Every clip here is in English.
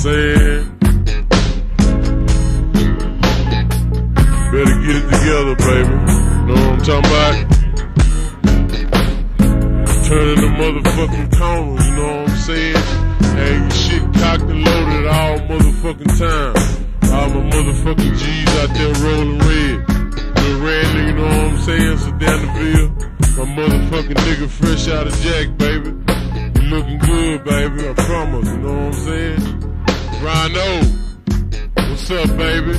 saying? Better get it together, baby. Know what I'm talking about? Turning the motherfucking corner, you know what I'm saying? Hey, shit cocked and loaded all motherfucking time. All my motherfucking G's out there rolling red. Lil Randy, you know what I'm saying? Sedanaville. My motherfucking nigga fresh out of Jack, baby. You looking good, baby. I promise, you know what I'm saying? Rhino, what's up, baby?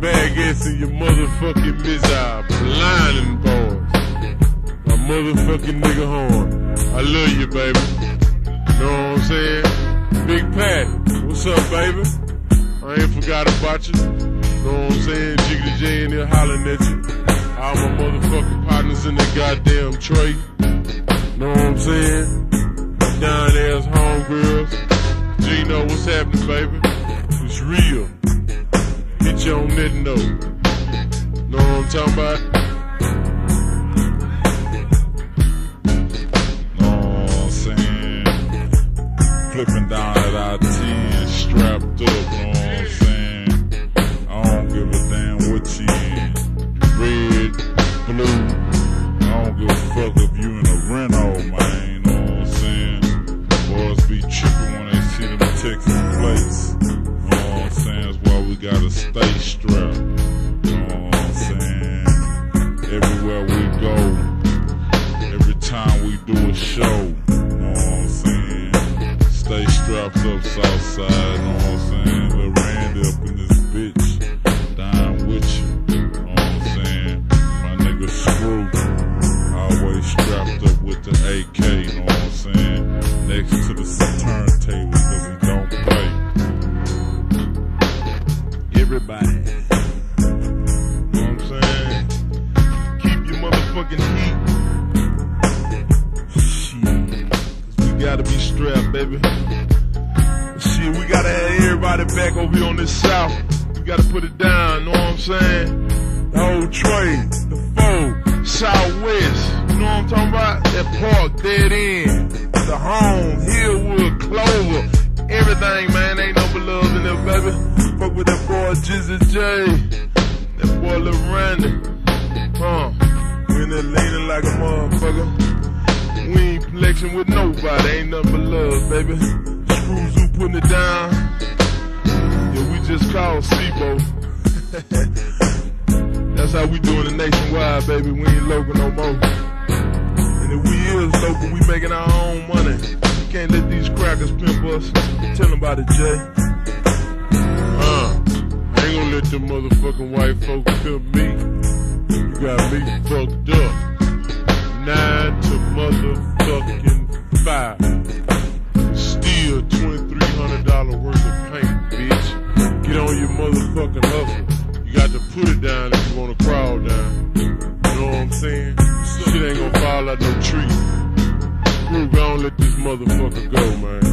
Bag ass in your motherfucking missile. Blinding boys. My motherfucking nigga horn. I love you, baby. Know what I'm saying? Big Pat, what's up, baby? I ain't forgot about you. Know what I'm saying? Jiggly J in there hollering at you. All my motherfucking partners in that goddamn tray. Know what I'm saying? Down ass homegirls. Gino, what's happening, baby? It's real. Hit you on that note. Know what I'm talking about? Side, know what I'm saying? Lil Randy up in this bitch, down with you, know what I'm saying? My nigga Screw, always strapped up with the AK, you know what I'm saying? Next to the turntable, cause he don't play. Everybody. Know what I'm saying? Keep your motherfucking heat. Cause we gotta be strapped, baby. Shit, we gotta have everybody back over here on this south. We gotta put it down, know what I'm saying? The whole trade, the foe, southwest. You know what I'm talking about? That park, dead end. The home, Hillwood, Clover. Everything, man. Ain't no love in there, baby. Fuck with that boy Jizzy J. That boy Lil Randy. Huh. We in there leaning like a motherfucker. We ain't flexing with nobody. Ain't nothing but love, baby. Putting it down. Yeah, we just called SIBO. That's how we doing it nationwide, baby. We ain't local no more. And if we is local, we making our own money. We can't let these crackers pimp us. Tell them about it, Jay. Uh, ain't gonna let them motherfucking white folks pimp me. You got me fucked up. Nine to motherfucking five. Still $2,300 worth of paint, bitch. Get on your motherfucking hustle. You got to put it down if you wanna crawl down. You know what I'm saying? Shit ain't gonna fall out no tree. Screw, gon' let this motherfucker go, man.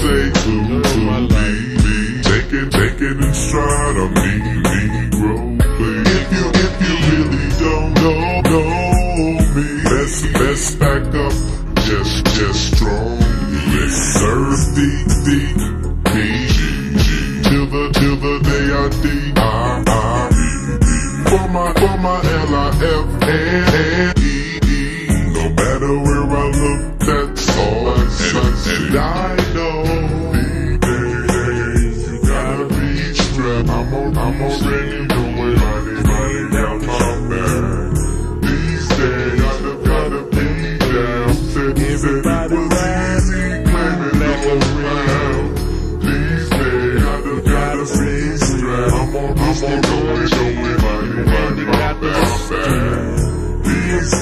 Say blue to me, Take it, take it in stride. I'm meaty, meaty, grow play. If you, if you really don't know, know me, let's, let's back up. Just, just strong. Let's serve deep, deep.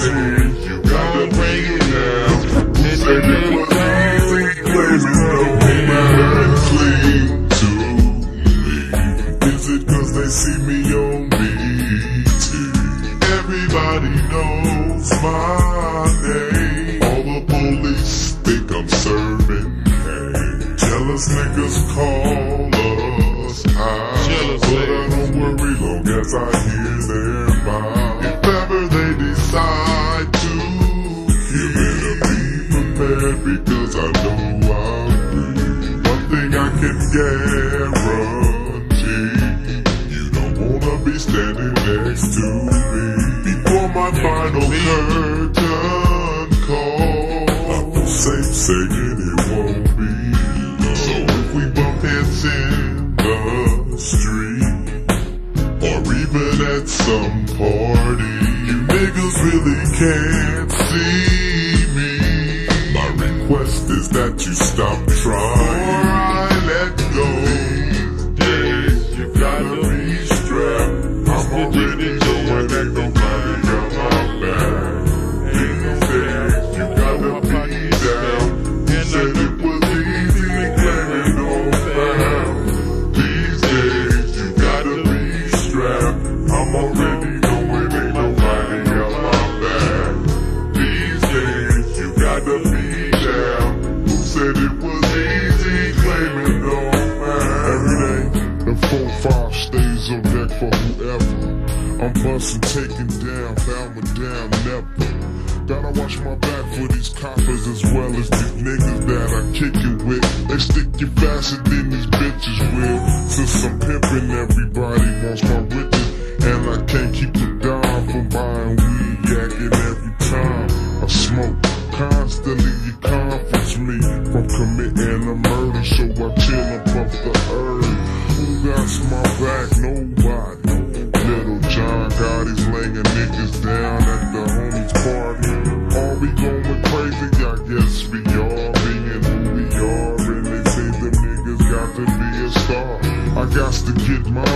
Johnson. thing I can guarantee. You don't wanna be standing next to me Before my final curtain call. I'm safe saying it won't be long. So if we bump heads in the street that don't Busted, taken down, found my down, never. Gotta watch my back for these coppers as well as these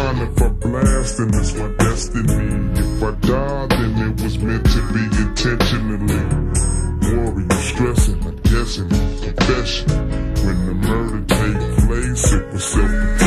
time if I blast, then it's my destiny. If I die, then it was meant to be intentionally. Worry, stressing, I'm guessing, confession. When the murder takes place, it was self-protection.